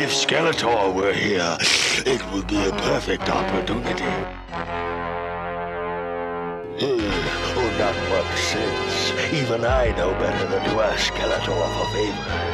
If Skeletor were here, it would be a perfect opportunity. Oh, not much sense. Even I know better than to ask Skeletor for favors.